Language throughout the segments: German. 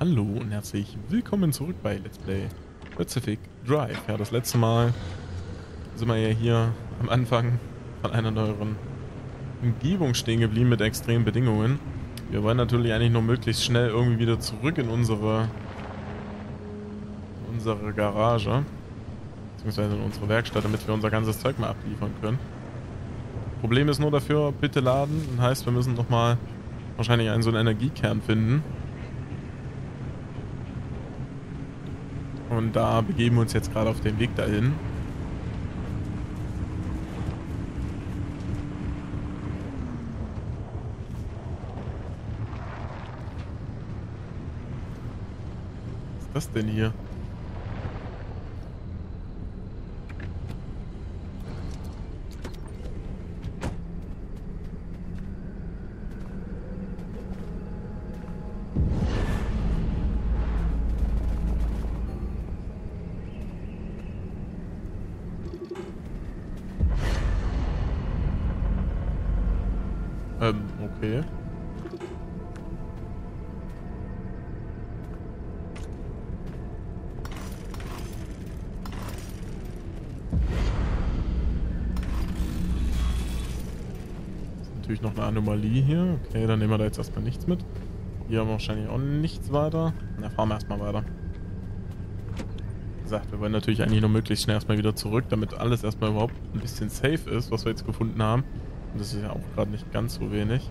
Hallo und herzlich willkommen zurück bei Let's Play Pacific Drive. Ja, das letzte Mal sind wir ja hier am Anfang von einer neueren Umgebung stehen geblieben mit extremen Bedingungen. Wir wollen natürlich eigentlich noch möglichst schnell irgendwie wieder zurück in unsere, unsere Garage, beziehungsweise in unsere Werkstatt, damit wir unser ganzes Zeug mal abliefern können. Problem ist nur dafür, bitte laden. Das heißt, wir müssen nochmal wahrscheinlich einen so einen Energiekern finden. Und da begeben wir uns jetzt gerade auf den Weg dahin. Was ist das denn hier? Natürlich noch eine Anomalie hier. Okay, dann nehmen wir da jetzt erstmal nichts mit. Hier haben wir wahrscheinlich auch nichts weiter. Na, fahren wir erstmal weiter. Wie gesagt, wir wollen natürlich eigentlich nur möglichst schnell erstmal wieder zurück, damit alles erstmal überhaupt ein bisschen safe ist, was wir jetzt gefunden haben. Und das ist ja auch gerade nicht ganz so wenig.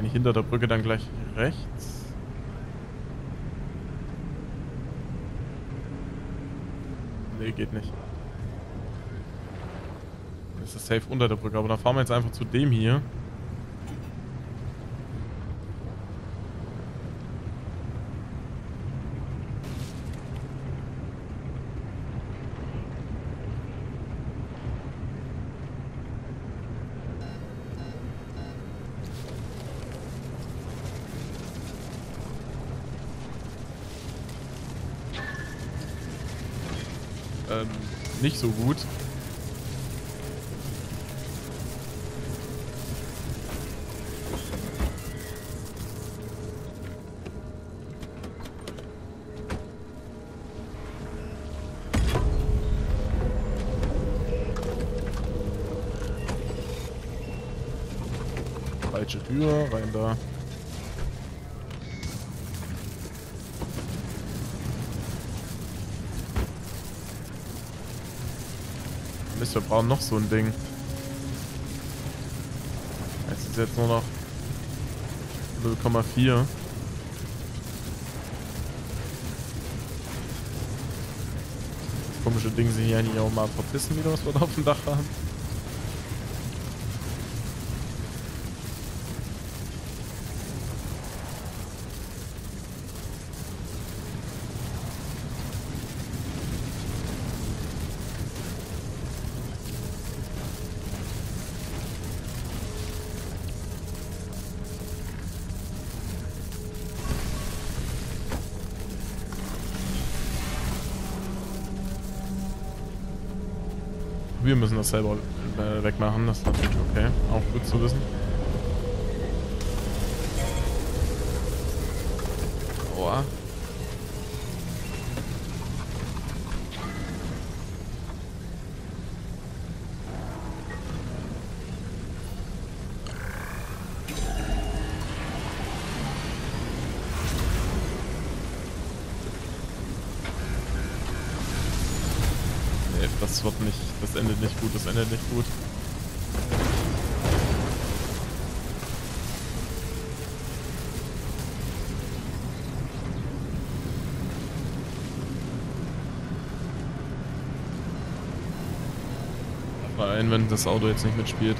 Eigentlich hinter der Brücke dann gleich rechts. Nee, geht nicht. Das ist safe unter der Brücke, aber dann fahren wir jetzt einfach zu dem hier. Ähm, nicht so gut. Falsche Tür, rein da. Mist, wir brauchen noch so ein Ding. Es ist jetzt nur noch 0,4. Das komische Ding sich hier nicht auch mal verpissen wieder, was wir da auf dem Dach haben. Wir müssen das selber äh, wegmachen, das ist natürlich okay. Auch gut zu wissen. mal ein, wenn das Auto jetzt nicht mitspielt.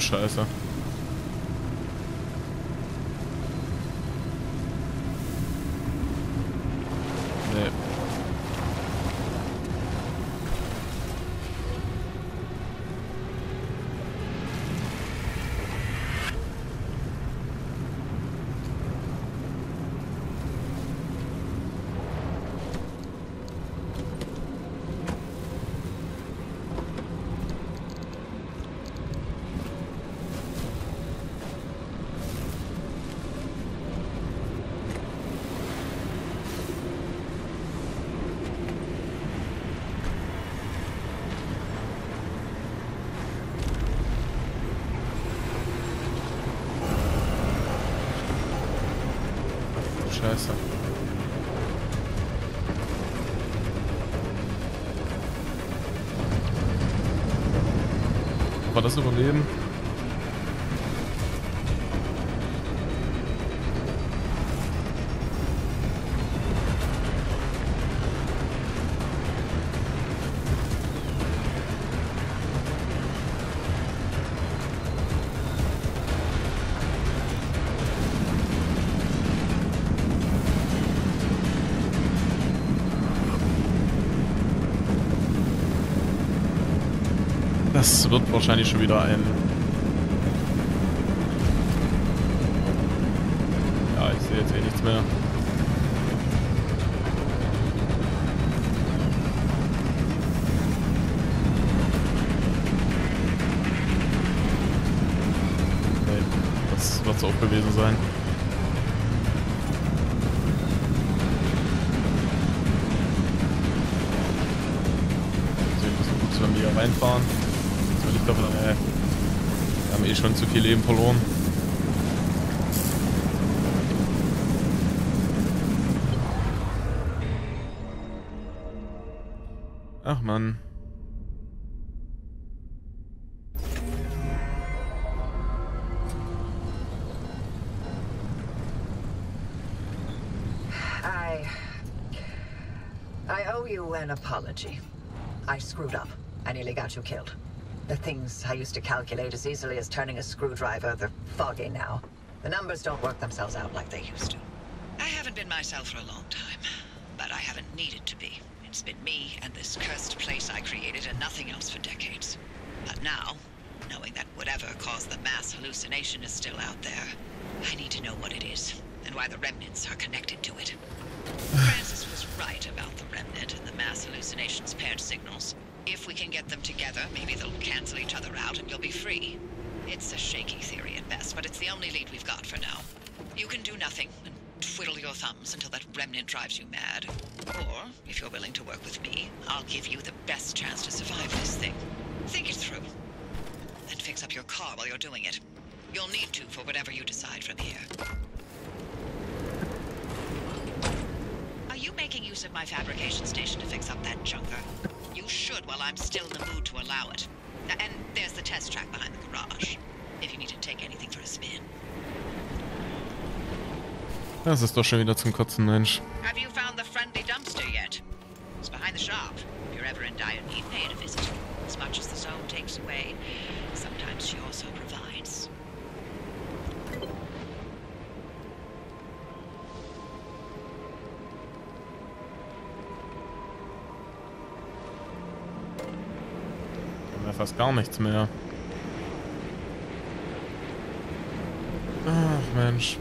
Scheiße. Das Überleben? Das wird wahrscheinlich schon wieder ein... Ja, ich sehe jetzt eh nichts mehr. Nee, das wird es auch gewesen sein. Sehen, ein bisschen gut, wir hier reinfahren eh schon zu viel Leben verloren. Ach man. I... I owe you an apology. I screwed up. I nearly got you killed. The things I used to calculate as easily as turning a screwdriver, they're foggy now. The numbers don't work themselves out like they used to. I haven't been myself for a long time, but I haven't needed to be. It's been me and this cursed place I created and nothing else for decades. But now, knowing that whatever caused the mass hallucination is still out there, I need to know what it is, and why the remnants are connected to it. Francis was right about the remnant and the mass hallucination's paired signals. If we can get them together, maybe they'll cancel each other out and you'll be free. It's a shaky theory at best, but it's the only lead we've got for now. You can do nothing and twiddle your thumbs until that remnant drives you mad. Or, if you're willing to work with me, I'll give you the best chance to survive this thing. Think it through. And fix up your car while you're doing it. You'll need to for whatever you decide from here. Are you making use of my fabrication station to fix up that junker? You should while I'm still in the mood to allow it. And there's the test track behind the garage. If you need to take anything for a spin. Das ist doch schon wieder zum Kotzen, Mensch. Have you found the friendly dumpster yet? It's behind the shop. If you're ever in dire need, pay it a visit. As much as the zone takes away, sometimes she also provides. Fast gar nichts mehr. Ach Mensch.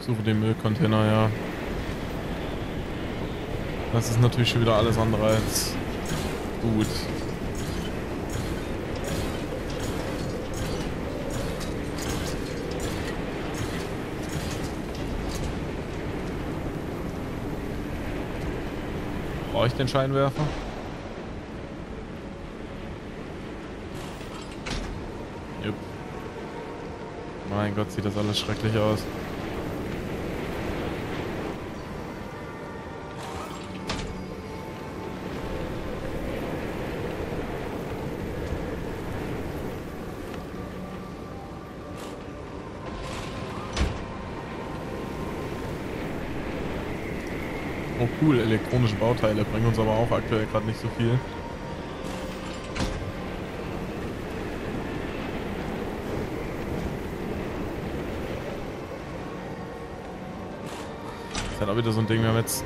Suche den Müllcontainer, ja. Das ist natürlich schon wieder alles andere als gut. Ich den Scheinwerfer? Jupp. Mein Gott, sieht das alles schrecklich aus. Cool. Elektronische Bauteile bringen uns aber auch aktuell gerade nicht so viel. ist halt auch wieder so ein Ding, wir haben jetzt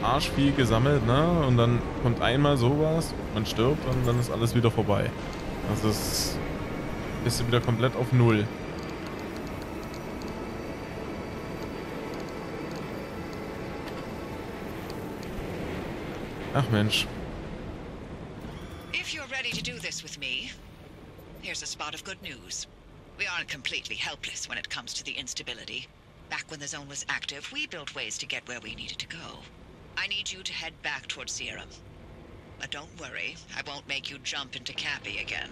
arsch viel gesammelt, ne? Und dann kommt einmal sowas, man stirbt und dann ist alles wieder vorbei. Also es ist wieder komplett auf Null. Ach Mensch. If you're ready to do this with me, here's a spot of good news. We aren't completely helpless when it comes to the instability. Back when the zone was active, we built ways to get where we needed to go. I need you to head back towards Sierra. But don't worry, I won't make you jump into Cappy again.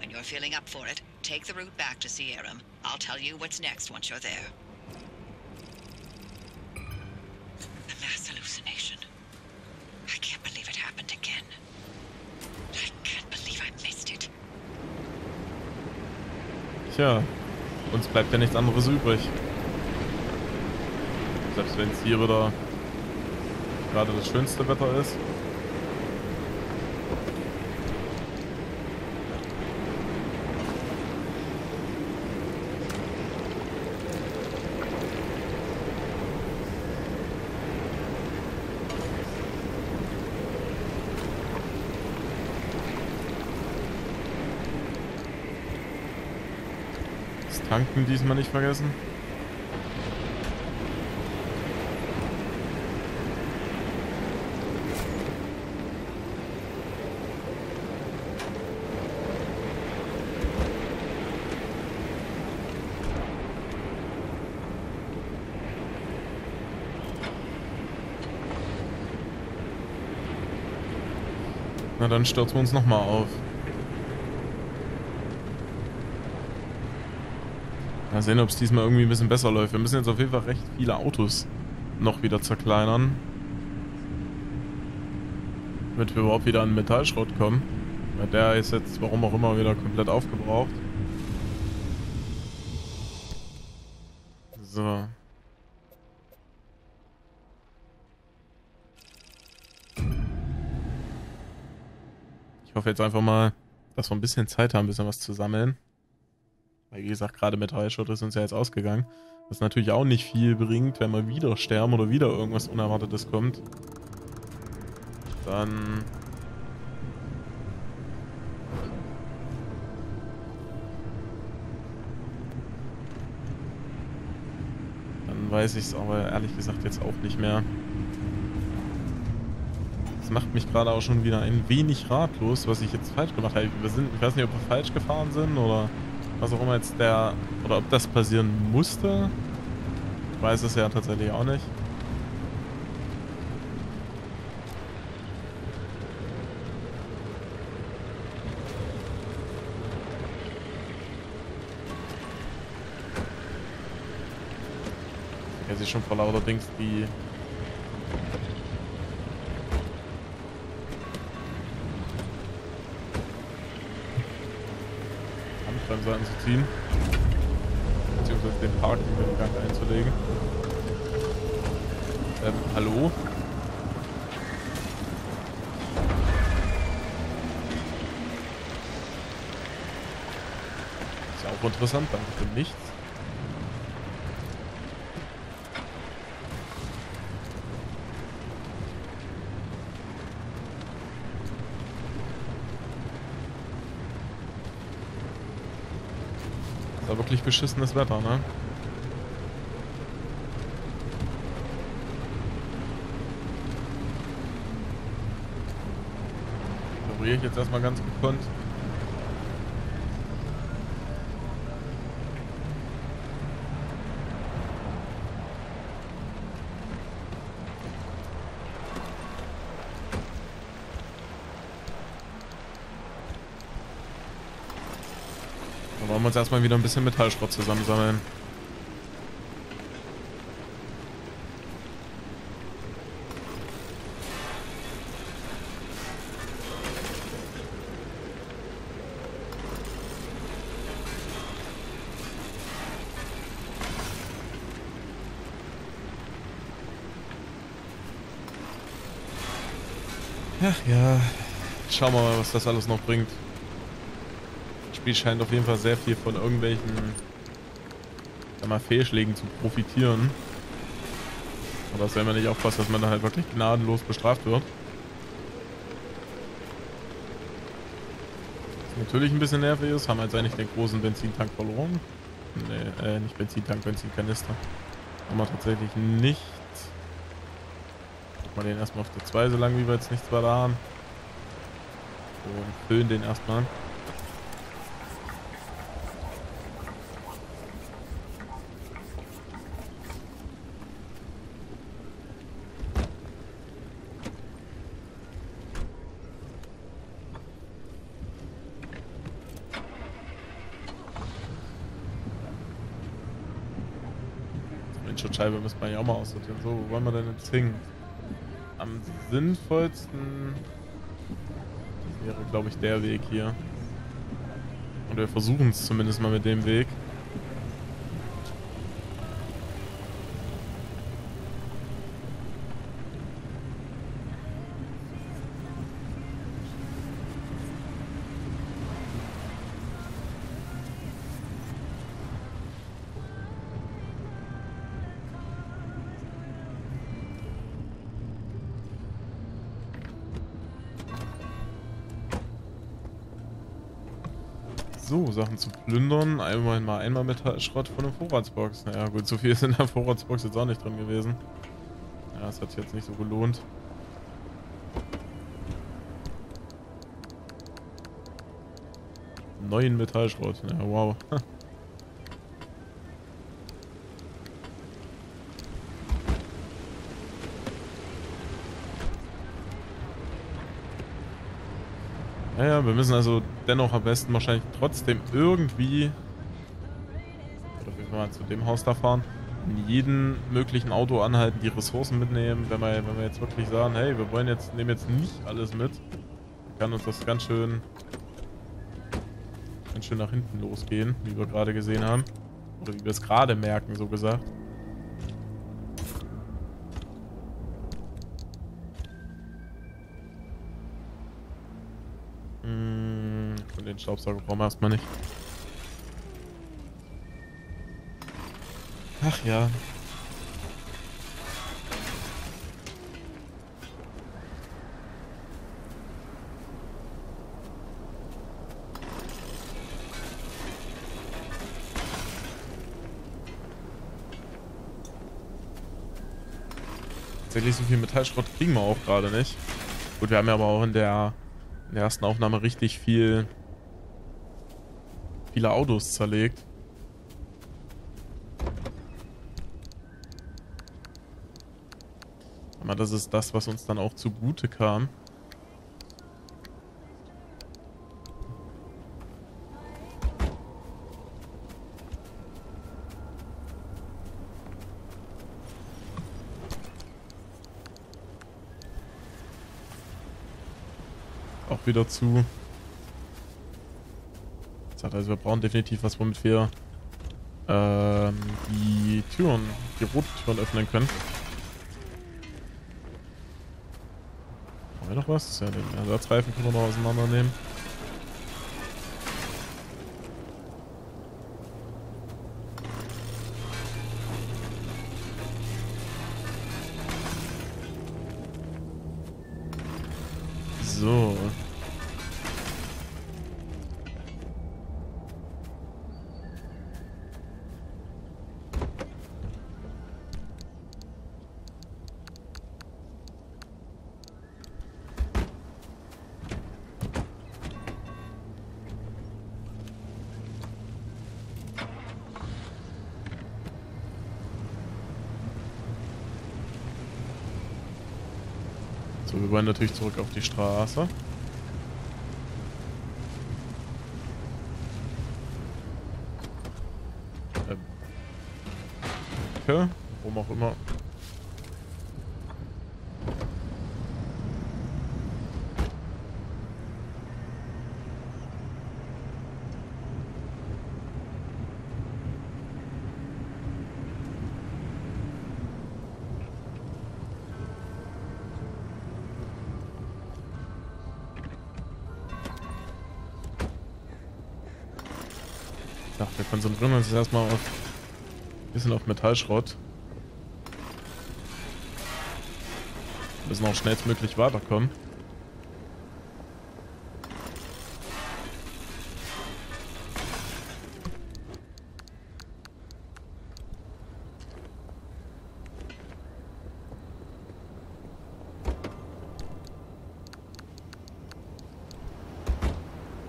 When you're feeling up for it, take the route back to Sierra. I'll tell you what's next once you're there. Tja, uns bleibt ja nichts anderes übrig. Selbst wenn es hier wieder gerade das schönste Wetter ist. Tanken diesmal nicht vergessen. Na dann stürzen wir uns nochmal auf. Mal sehen, ob es diesmal irgendwie ein bisschen besser läuft. Wir müssen jetzt auf jeden Fall recht viele Autos noch wieder zerkleinern. Damit wir überhaupt wieder an Metallschrott kommen. Weil der ist jetzt, warum auch immer, wieder komplett aufgebraucht. So. Ich hoffe jetzt einfach mal, dass wir ein bisschen Zeit haben, ein bisschen was zu sammeln. Weil wie gesagt, gerade Metallschrott ist uns ja jetzt ausgegangen. Was natürlich auch nicht viel bringt, wenn wir wieder sterben oder wieder irgendwas Unerwartetes kommt. Dann... Dann weiß ich es aber ehrlich gesagt jetzt auch nicht mehr. Das macht mich gerade auch schon wieder ein wenig ratlos, was ich jetzt falsch gemacht habe. Wir sind, ich weiß nicht, ob wir falsch gefahren sind oder was auch immer jetzt der... Oder ob das passieren musste. Ich weiß es ja tatsächlich auch nicht. Ja, sie schon vor lauter Dings die... Handbremse anzuziehen. Beziehungsweise den Park über den Gang einzulegen. Ähm, hallo? Ist ja auch interessant, danke für nichts. Ist ja wirklich beschissenes Wetter, ne? Ignoriere ich jetzt erstmal ganz gekonnt. Wir uns erstmal wieder ein bisschen Metallschrott zusammensammeln. Ach ja, schauen wir mal, was das alles noch bringt. Spiel scheint auf jeden Fall sehr viel von irgendwelchen mal, Fehlschlägen zu profitieren. Aber das wäre mir nicht aufpassen, dass man da halt wirklich gnadenlos bestraft wird. Was natürlich ein bisschen nervig ist, haben jetzt eigentlich den großen Benzintank verloren. Ne, äh, nicht Benzintank, Benzinkanister. Haben wir tatsächlich nicht. Gucken wir den erstmal auf der 2, solange wie wir jetzt nichts weiter haben. Und füllen den erstmal. Windschutzscheibe müssen wir ja auch mal aussortieren. So, wo wollen wir denn jetzt hin? Am sinnvollsten wäre, glaube ich, der Weg hier. Und wir versuchen es zumindest mal mit dem Weg. So, Sachen zu plündern. Einmal mal einmal Metallschrott von der Vorratsbox. Naja gut, so viel ist in der Vorratsbox jetzt auch nicht drin gewesen. Ja, das hat sich jetzt nicht so gelohnt. Neuen Metallschrott. Ja, wow. Naja, wir müssen also dennoch am besten wahrscheinlich trotzdem irgendwie, oder wir mal zu dem Haus da fahren, in jedem möglichen Auto anhalten, die Ressourcen mitnehmen. Wenn wir, wenn wir jetzt wirklich sagen, hey, wir wollen jetzt, nehmen jetzt nicht alles mit, kann uns das ganz schön, ganz schön nach hinten losgehen, wie wir gerade gesehen haben. Oder wie wir es gerade merken, so gesagt. Staubsauger brauchen wir erstmal nicht. Ach ja. Tatsächlich so viel Metallschrott kriegen wir auch gerade nicht. Gut, wir haben ja aber auch in der, in der ersten Aufnahme richtig viel viele Autos zerlegt. Aber das ist das, was uns dann auch zugute kam. Auch wieder zu. Also wir brauchen definitiv was, womit wir ähm, die Türen, die roten Türen öffnen können. Haben wir noch was? Ja, den Ersatzreifen können wir noch auseinandernehmen. So. So, wir wollen natürlich zurück auf die Straße. Ähm. Okay, warum auch immer. Wir konzentrieren uns erstmal auf ein bisschen auf Metallschrott. Wir müssen auch schnellstmöglich weiterkommen.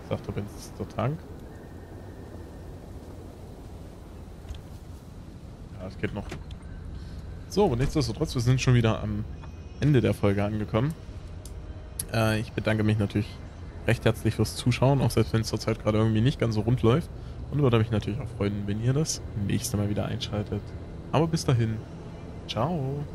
Sagt jetzt der Tank. Ja, es geht noch. So, aber nichtsdestotrotz, wir sind schon wieder am Ende der Folge angekommen. Äh, ich bedanke mich natürlich recht herzlich fürs Zuschauen, auch selbst wenn es zurzeit gerade irgendwie nicht ganz so rund läuft. Und würde mich natürlich auch freuen, wenn ihr das nächste Mal wieder einschaltet. Aber bis dahin, ciao.